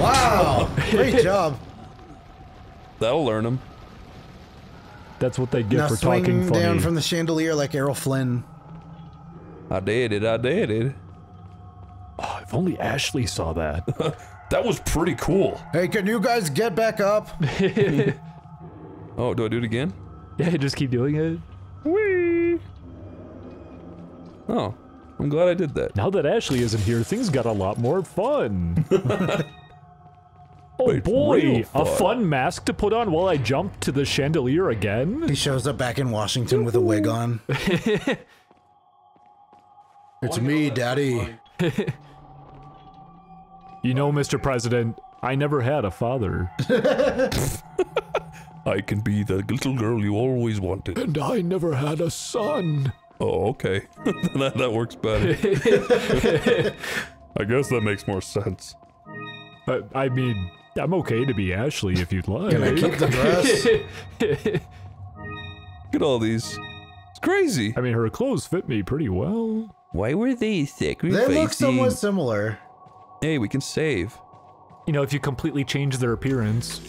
Wow, great job. That'll learn them. That's what they get Now for swing talking funny. down from the chandelier like Errol Flynn. I did it. I did it. oh, if only Ashley saw that. That was pretty cool. Hey, can you guys get back up? Oh, do I do it again? yeah, just keep doing it. Whee! Oh, I'm glad I did that. Now that Ashley isn't here, things got a lot more fun. Oh Wait, boy, real a fun. fun mask to put on while I jump to the chandelier again? He shows up back in Washington with a wig on. it's me, Daddy. You know, Mr. President, I never had a father. I can be the little girl you always wanted. And I never had a son. Oh, okay. that, that works better. I guess that makes more sense. Uh, I mean, I'm okay to be Ashley if you'd like. Can I keep the dress? Look at all these. It's crazy. I mean, her clothes fit me pretty well. Why were they sacrificing? They look somewhat similar. Hey, we can save. You know, if you completely change their appearance.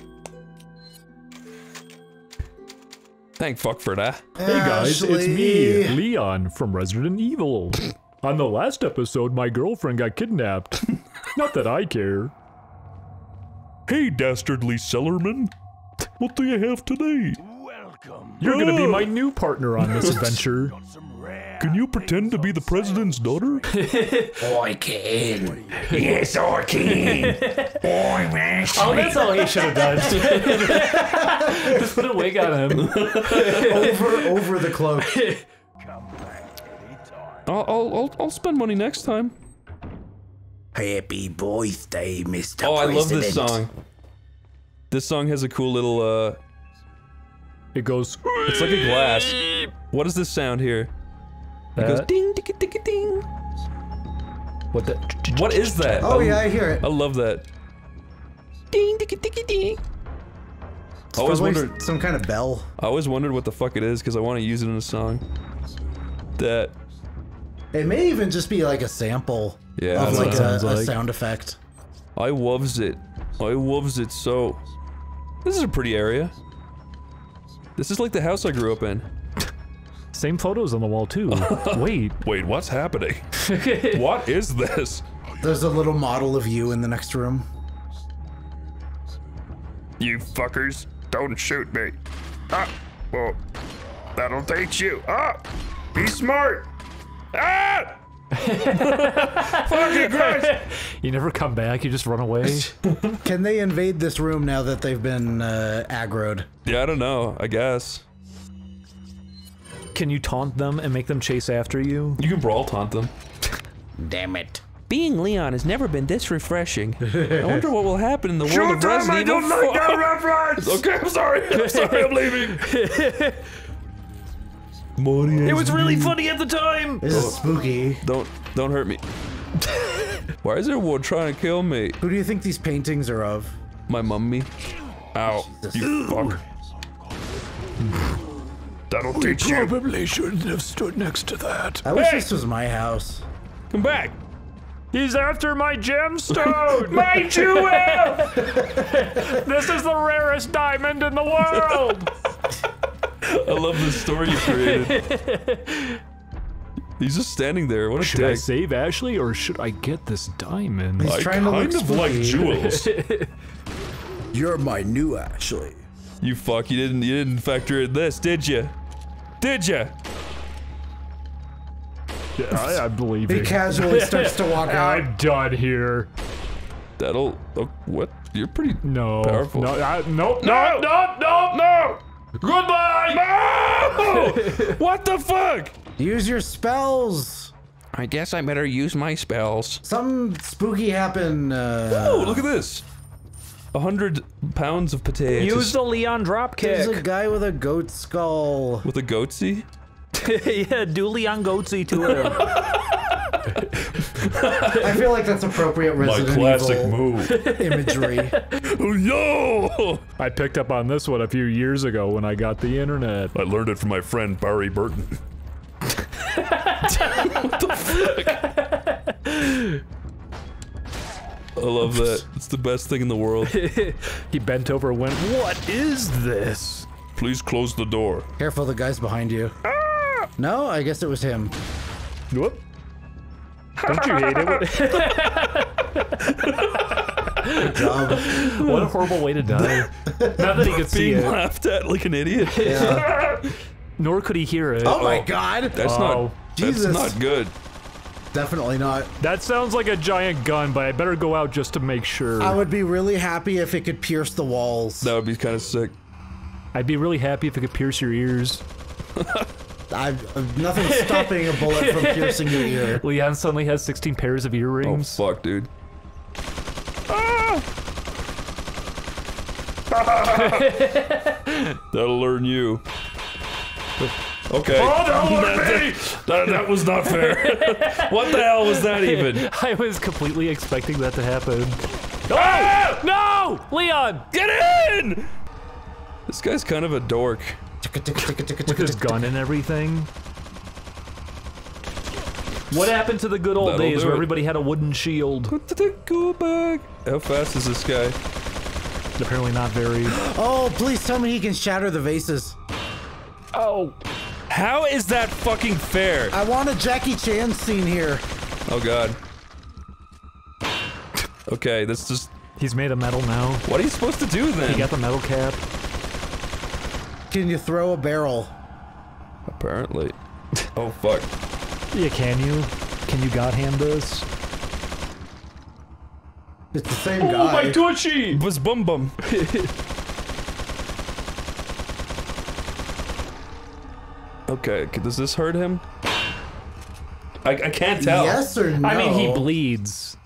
Thank fuck for that. Hey guys, it's me, Leon from Resident Evil. On the last episode, my girlfriend got kidnapped. Not that I care. Hey, dastardly cellarman. What do you have today? Welcome. You're gonna be uh. my new partner on this adventure. Can you pretend to be the president's daughter? I can. Yes, I can. I'm Ashley. Oh, that's all he should have done. Just put a wig on him. over over the cloak. I'll, I'll, I'll, I'll spend money next time. Happy birthday, Mr. Oh, I love this song. This song has a cool little, uh, It goes. it's like a glass. What is this sound here? It goes ding, ding, ding, ding. What the? What is that? Oh I, yeah, I hear it. I love that. Ding, ding, ding, ding. It's I always probably wondered. some kind of bell. I always wondered what the fuck it is because I want to use it in a song. That. It may even just be like a sample Yeah, of like a, it sounds a like. sound effect. I loves it. I loves it so. This is a pretty area. This is like the house I grew up in. Same photos on the wall too. Wait. Wait, what's happening? what is this? There's a little model of you in the next room. You fuckers, don't shoot me. Ah, well, that'll teach you. Ah, be smart. Ah! Fucking Christ! You never come back. You just run away. Can they invade this room now that they've been uh, aggroed? Yeah, I don't know. I guess. Can you taunt them and make them chase after you? You can brawl taunt them. Damn it. Being Leon has never been this refreshing. I wonder what will happen in the world of Showtime, Resident I Evil don't like 4. that reference! Okay, I'm sorry. I'm sorry. I'm leaving. It was really funny at the time. This is spooky. Don't don't hurt me. Why is everyone trying to kill me? Who do you think these paintings are of? My mummy. Ow. You fuck. That'll teach you. Probably shouldn't have stood next to that. I wish this was my house. Come back. He's after my gemstone. My jewel! this is the rarest diamond in the world. I love the story you created. He's just standing there. What a Should I save Ashley or should I get this diamond? He's I trying to kind look of like jewels. You're my new Ashley. you fuck. You didn't. You didn't factor in this, did you? Did you? Yeah, I, I believe He it. casually starts to walk out. I'm done here. That'll. Oh, what? You're pretty. No. Powerful. No. I, nope. No! No. No. No. No! Goodbye. Oh! what the fuck? Use your spells. I guess I better use my spells. Something spooky happened. Uh, Oh, look at this. A hundred pounds of potatoes. Use the Leon drop there's a kick. guy with a goat skull. with a goatsy. yeah, do Leon Goatsy to him. I feel like that's appropriate Resident Evil move. imagery. Yo! I picked up on this one a few years ago when I got the internet. I learned it from my friend Barry Burton. what the fuck? I love that. It's the best thing in the world. He bent over and went, What is this? Please close the door. Careful, the guy's behind you. Ah! No, I guess it was him. Whoop. Don't you hate it? Job. what a horrible way to die. Not that he could see Being it, laughed at like an idiot. Yeah. nor could he hear it. Oh my oh. god! That's Oh, not. Jesus. That's not good. Definitely not. That sounds like a giant gun, but I better go out just to make sure. I would be really happy if it could pierce the walls. That would be kind of sick. I'd be really happy if it could pierce your ears. I've, nothing's stopping a bullet from piercing your ear. Leon suddenly has 16 pairs of earrings. Oh fuck, dude. Ah! That'll learn you. Okay. Oh, don't learn that, that, that was not fair. what the hell was that even? I was completely expecting that to happen. Oh! No! Leon! Get in! This guy's kind of a dork. With his gun and everything. What happened to the good old That'll days where it. everybody had a wooden shield? Go back. How fast is this guy? Apparently not very. Oh, please tell me he can shatter the vases. Oh! How is that fucking fair? I want a Jackie Chan scene here. Oh god. Okay, that's just. He's made of metal now. What are you supposed to do then? He got the metal cap. Can you throw a barrel? Apparently. Oh fuck. Yeah, can you? Can you god hand this? It's the same Oh guy. Tochi! Was bum bum. okay, does this hurt him? I, I can't tell. Yes or no? I mean, he bleeds.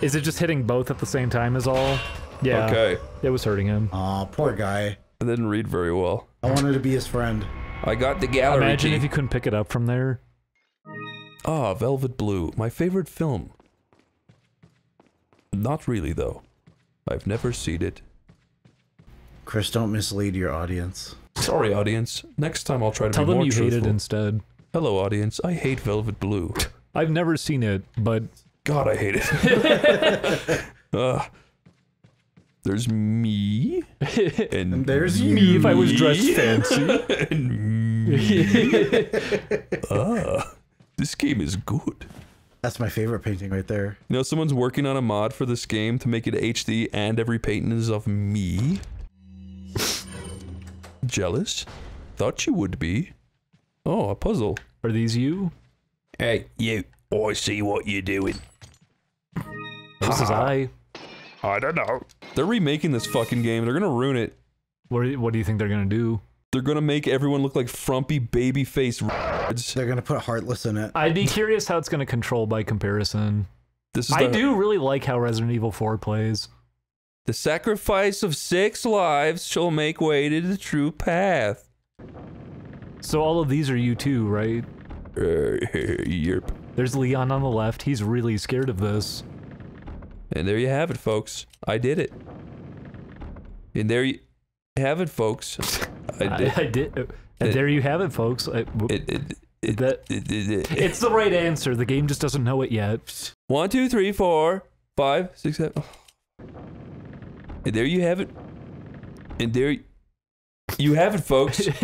Is it just hitting both at the same time is all? Yeah. Okay. It was hurting him. Aw, poor guy. I didn't read very well. I wanted to be his friend. I got the gallery Imagine key. if you couldn't pick it up from there. Ah, Velvet Blue, my favorite film. Not really, though. I've never seen it. Chris, don't mislead your audience. Sorry, audience. Next time I'll try to Tell be them more you hate it instead. Hello, audience. I hate Velvet Blue. I've never seen it, but God, I hate it. Ugh. There's me. And There's me if I was dressed fancy. and me. ah, this game is good. That's my favorite painting right there. You know, someone's working on a mod for this game to make it HD and every painting is of me. Jealous? Thought you would be. Oh, a puzzle. Are these you? Hey, you. I see what you're doing. This is I. I don't know. They're remaking this fucking game. They're gonna ruin it. What do, what do you think they're gonna do? They're gonna make everyone look like frumpy baby face. r***s. They're gonna put Heartless in it. I'd be curious how it's gonna control by comparison. This is I the, do really like how Resident Evil 4 plays. The sacrifice of six lives shall make way to the true path. So all of these are you too, right? Uh, yerp. There's Leon on the left. He's really scared of this. And there you have it, folks. I did it. And there you have it, folks. I I, did. I did. And there you have it, folks. I- It, it, it, that it, it, it. it's the right answer. The game just doesn't know it yet. One, two, three, four, five, six, seven. Oh. And there you have it. And there you have it, folks.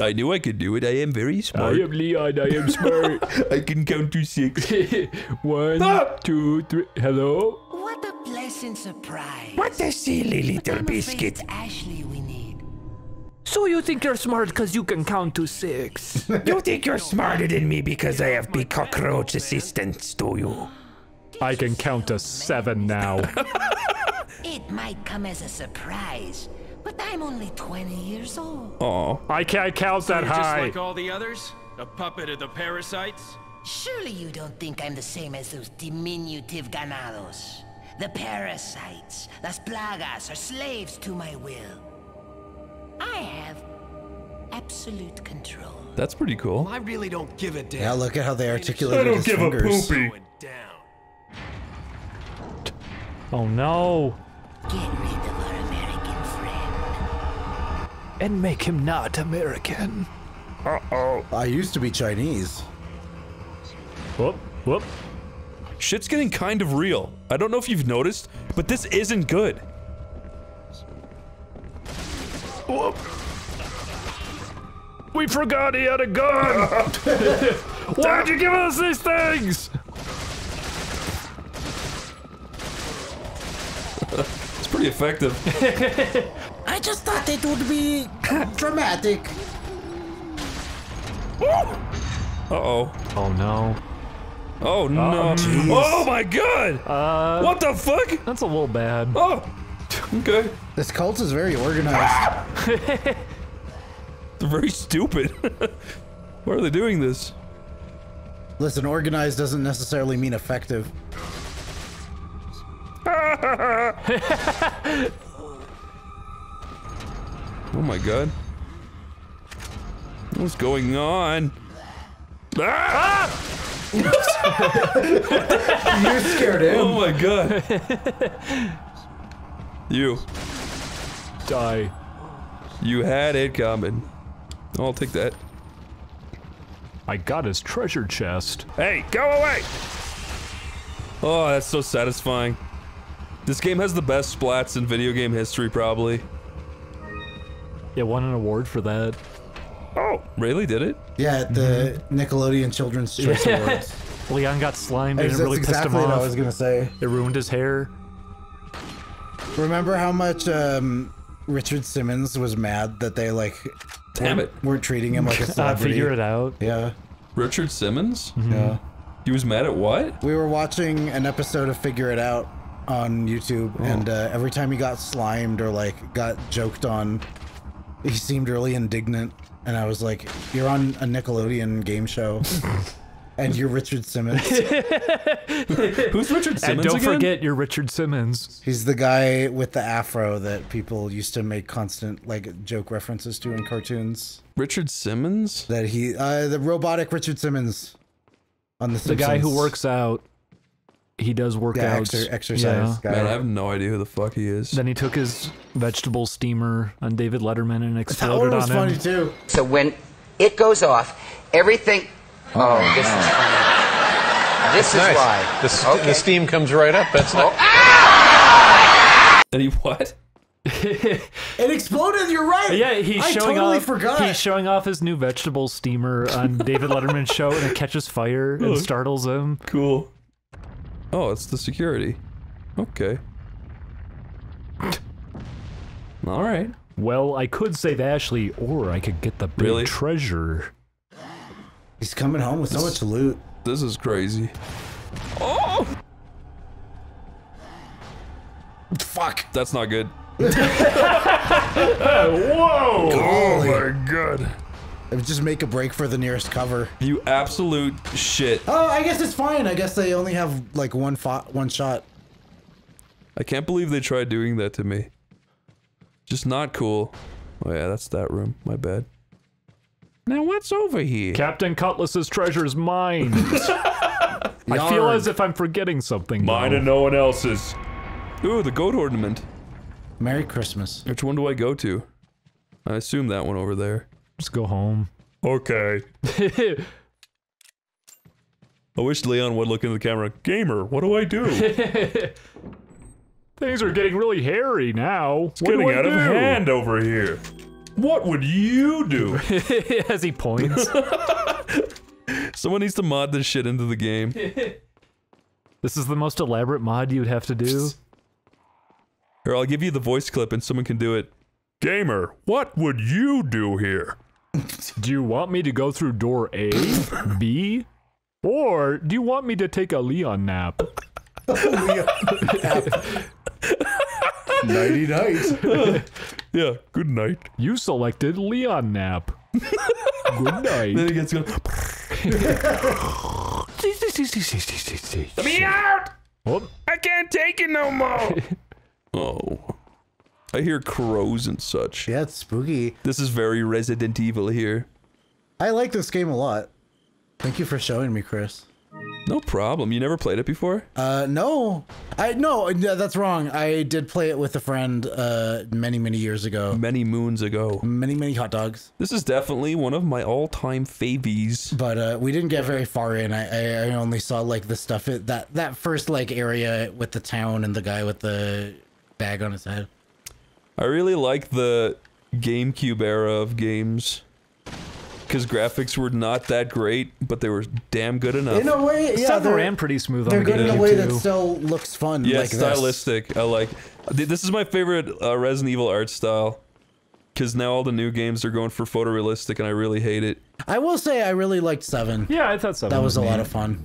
I knew I could do it. I am very smart. I am Leon. I am smart. I can count to six. One, Ah! two, three. Hello. What a pleasant surprise. What a silly little I'm biscuit. Ashley we need. So you think you're smart because you can count to six? You think you're smarter than me because I have big cockroach assistants, do you? I can count to seven now. It might come as a surprise, but I'm only 20 years old. Oh, I can't count that You're just like all the others? A puppet of the parasites? Surely you don't think I'm the same as those diminutive ganados. The parasites, las plagas, are slaves to my will. I have absolute control. That's pretty cool. I really don't give a damn. Yeah, look at how they articulated his fingers. Going down. Oh no. Get rid and make him not American. Uh-oh. I used to be Chinese. Whoop, whoop. Shit's getting kind of real. I don't know if you've noticed, but this isn't good. Whoop. We forgot he had a gun! Why'd you give us these things? It's pretty effective. I just thought it would be dramatic. Uh-oh. Oh no. Oh no. Oh my god! Uh, what the fuck? That's a little bad. Oh! Okay. This cult is very organized. They're very stupid. Why are they doing this? Listen, organized doesn't necessarily mean effective. Oh my god. What's going on? Ah! You scared him. Oh my god. you. Die. You had it coming. I'll take that. I got his treasure chest. Hey, go away! Oh, that's so satisfying. This game has the best splats in video game history, probably. It won an award for that. Oh, really? Did it? Yeah, the Nickelodeon Children's Choice Awards. Leon got slimed and That's it really pissed exactly him what off. I was gonna say. It ruined his hair. Remember how much um, Richard Simmons was mad that they like Damn weren't, it. weren't treating him like a I celebrity? figure it out. Yeah, Richard Simmons? yeah. He was mad at what? We were watching an episode of Figure It Out on YouTube, Oh. and uh, every time he got slimed or like got joked on, he seemed really indignant. And I was like, "You're on a Nickelodeon game show, and you're Richard Simmons. Who's Richard Simmons and don't again? forget you're Richard Simmons. He's the guy with the afro that people used to make constant like joke references to in cartoons. Richard Simmons? That he, uh, the robotic Richard Simmons, on the The guy who works out. He does yeah, workouts. exer- exercise Yeah. guy. Man, I have no idea who the fuck he is. Then he took his vegetable steamer on David Letterman and that exploded one was on funny him. too. So when it goes off, everything. Oh, oh this is funny. This is Nice. why. The, st- Okay. the steam comes right up. That's oh, nice. Ah! And he what? It exploded. You're right. Yeah, he's I showing totally off. forgot. He's showing off his new vegetable steamer on David Letterman's show, and it catches fire and startles him. Cool. Oh, it's the security. Okay. All right. Well, I could save Ashley, or I could get the big Really? treasure. He's coming home with so much loot. This is crazy. Oh! Fuck. That's not good. Whoa! Oh my god. It would just make a break for the nearest cover. You absolute shit. Oh, I guess it's fine. I guess they only have like one fo- one shot. I can't believe they tried doing that to me. Just not cool. Oh yeah, that's that room. My bad. Now what's over here? Captain Cutlass's treasure's mine. I feel as if I'm forgetting something. Mine though. and no one else's. Ooh, the goat ornament. Merry Christmas. Which one do I go to? I assume that one over there. Just go home. Okay. I wish Leon would look into the camera. Gamer, what do I do? Things are getting really hairy now. What Getting do out of do? hand over here. What would you do? as he points. Someone needs to mod this shit into the game. this is the most elaborate mod you'd have to do. Here, I'll give you the voice clip and someone can do it. Gamer, what would you do here? Do you want me to go through door A, B, or do you want me to take a Leon nap? Leon nap. Nighty night. Yeah, good night. You selected Leon nap. Good night. Then he gets going. Let me out! Oh, I can't take it no more! Oh. I hear crows and such. Yeah, it's spooky. This is very Resident Evil here. I like this game a lot. Thank you for showing me, Chris. No problem. You never played it before? Uh, no, I no, yeah, that's wrong. I did play it with a friend uh many many years ago. Many moons ago. Many many hot dogs. This is definitely one of my all-time favies. But uh, we didn't get very far in. I, I, I only saw like the stuff it, that that first like area with the town and the guy with the bag on his head. I really like the GameCube era of games. Because graphics were not that great, but they were damn good enough. In a way, yeah, Some they're, ran pretty smooth on they're the good in a GameCube, way that still looks fun. Yeah, like this. stylistic. I like. This is my favorite uh, Resident Evil art style. Because now all the new games are going for photorealistic, and I really hate it. I will say I really liked Seven. Yeah, I thought so. That was a lot of fun.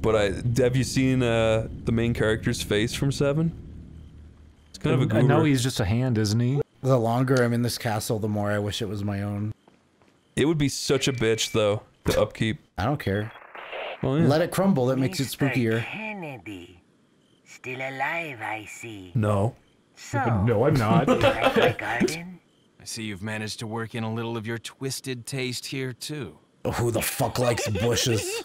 But I have you seen uh, the main character's face from Seven? It's kind of a I know he's just a hand, isn't he? The longer I'm in this castle, the more I wish it was my own. It would be such a bitch though to upkeep. I don't care. Well, yeah. Let it crumble. That makes it Mr. spookier. Kennedy. Still alive, I see. No. So, No, I'm not. you like my garden? I see you've managed to work in a little of your twisted taste here, too. Who the fuck likes bushes?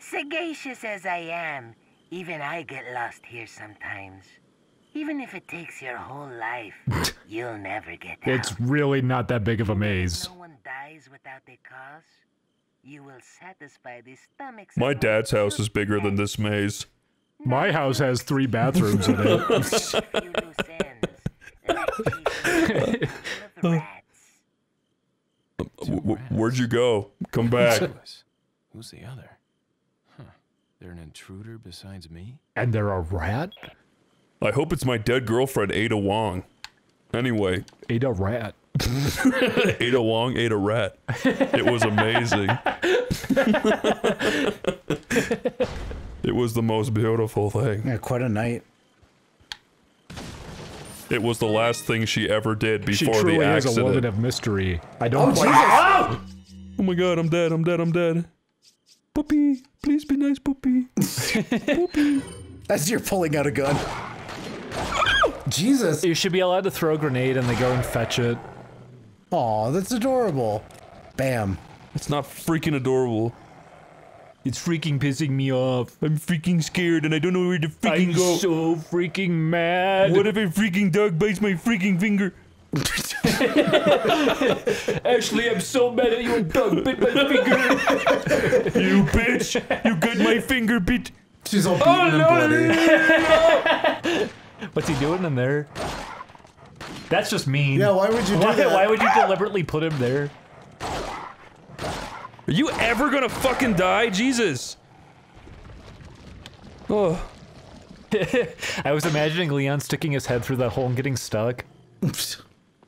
Sagacious as I am, even I get lost here sometimes. Even if it takes your whole life, you'll never get out. It's really not that big of a maze. No one dies without a cause. You will satisfy the stomachs. My dad's house is bigger than this maze. My house has three bathrooms in it. You loose ends, and I keep full of rats. Uh, w- w- where'd you go? Come back. Who's the other? Huh. They're an intruder besides me? And they're a rat? I hope it's my dead girlfriend Ada Wong. Anyway, Ada rat. Ada Wong ate a rat. It was amazing. it was the most beautiful thing. Yeah, quite a night. It was the last thing she ever did before She before truly the is a woman of mystery. I don't Oh, quite. Oh my god, I'm dead, I'm dead, I'm dead. Puppy, please be nice, puppy. puppy. As you're pulling out a gun. Jesus. You should be allowed to throw a grenade and they go and fetch it. Aw, that's adorable. Bam. It's not freaking adorable. It's freaking pissing me off. I'm freaking scared and I don't know where to freaking I'm go. so freaking mad. What if a freaking dog bites my freaking finger? Ashley, I'm so mad at you and dog bit my finger. You bitch! You got my finger bit! She's all oh, beaten and bloody. What's he doing in there? That's just mean. Yeah, why would you do Why, that? why would you deliberately put him there? Are you ever gonna fucking die? Jesus! Oh, I was imagining Leon sticking his head through that hole and getting stuck.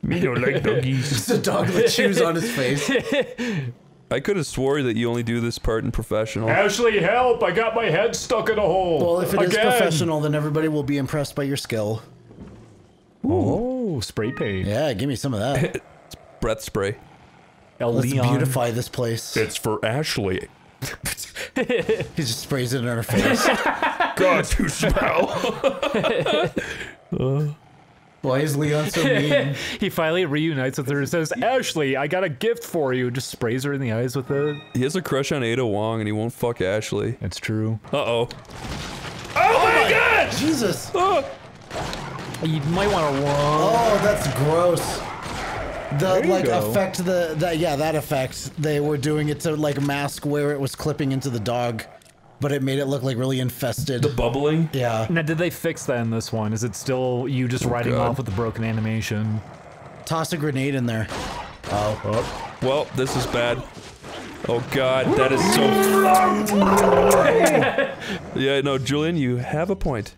me don't like doggies. It's a dog with shoes on his face. I could have swore that you only do this part in professional. Ashley, help! I got my head stuck in a hole. Well, if it is Again. professional, then everybody will be impressed by your skill. Oh, spray paint. Yeah, give me some of that. Breath spray. El Let's Leon. beautify this place. It's for Ashley. He just sprays it in her face. God, you smell. Why is Leon so mean? He finally reunites with her and says, Ashley, I got a gift for you. Just sprays her in the eyes with it. he has a crush on Ada Wong and he won't fuck Ashley. It's true. Uh oh. Oh my god! Jesus. Oh, You might want to run. Oh, that's gross. The like go. effect the that yeah that effect they were doing it to like mask where it was clipping into the dog, but it made it look like really infested. The bubbling. yeah. Now, did they fix that in this one? Is it still you just riding God. off with the broken animation? Toss a grenade in there. Oh. oh. Well, this is bad. Oh god, that is so. yeah, no, Julian, you have a point.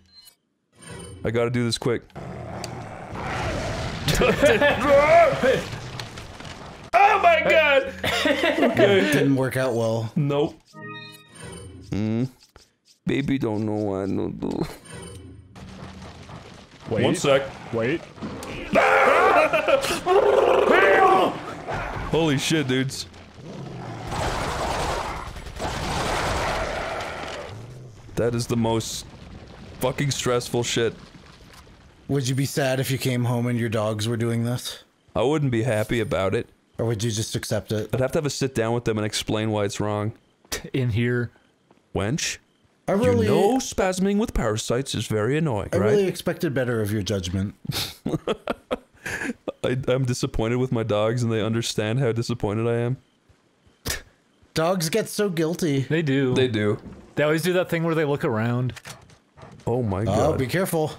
I gotta do this quick. oh my god! Didn't work out well. Nope. Hmm. Baby don't know what I don't do. Wait. One sec. Wait. Holy shit, dudes. That is the most fucking stressful shit. Would you be sad if you came home and your dogs were doing this? I wouldn't be happy about it. Or would you just accept it? I'd have to have a sit down with them and explain why it's wrong. In here. Wench, I really, you know spasming with parasites is very annoying, I right? really expected better of your judgment. I, I'm disappointed with my dogs and they understand how disappointed I am. Dogs get so guilty. They do. They do. They always do that thing where they look around. Oh my Oh, god. be careful.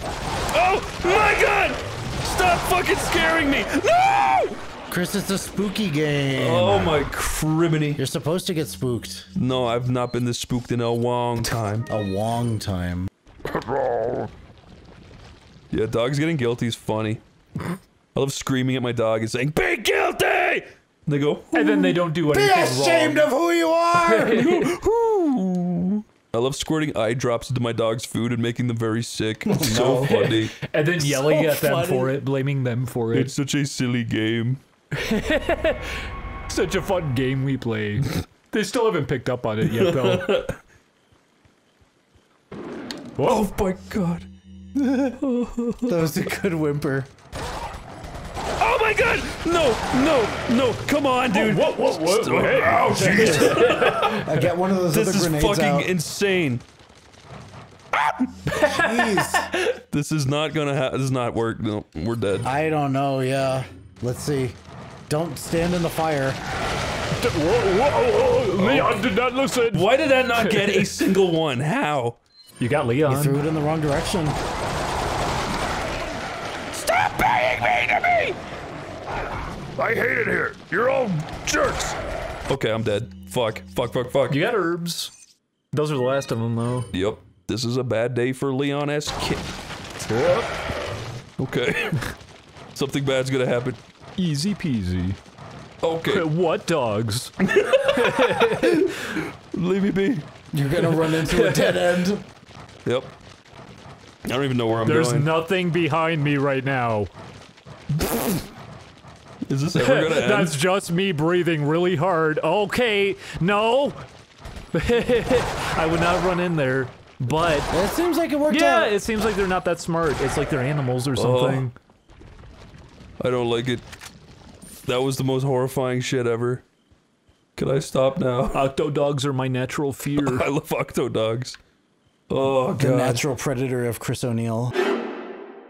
oh my god! Stop fucking scaring me! No! Chris, it's a spooky game. Oh my criminy. You're supposed to get spooked. No, I've not been this spooked in a long time. A long time. Yeah, dogs getting guilty is funny. I love screaming at my dog and saying, Be guilty! And they go, And then they don't do anything Be anything ashamed wrong. of who you are! I love squirting eye drops into my dog's food and making them very sick. It's so funny. and then yelling So at them funny. for it, blaming them for it. It's such a silly game. Such a fun game we play. they still haven't picked up on it yet, though. Oh my god. that was a good whimper. Oh my god! No, no, no, come on, dude. What? What? What? Hey. Oh, jeez. I get one of those this other is fucking out. insane. Jeez. This is not gonna ha- this is not work. No, we're dead. I don't know, yeah. Let's see. Don't stand in the fire. Whoa, whoa, whoa. Oh. Leon did not listen. Why did that not get a single one? How? You got You Leon. threw it in the wrong direction. Stop paying me to me! I hate it here. You're all jerks. Okay, I'm dead. Fuck, fuck, fuck, fuck. You got herbs. Those are the last of them, though. Yep. This is a bad day for Leon S. Kid. Okay. Something bad's gonna happen. Easy peasy. Okay. What dogs? Leave me be. You're gonna run into a dead end. Yep. I don't even know where I'm There's going. There's nothing behind me right now. is this ever gonna end? That's just me breathing really hard. Okay, no. I would not run in there, but It seems like it worked yeah, out. Yeah, it seems like they're not that smart. It's like they're animals or uh, something. I don't like it. That was the most horrifying shit ever. Can I stop now? Octo dogs are my natural fear. I love Octo Dogs. Oh, the God. natural predator of Chris O'Neill.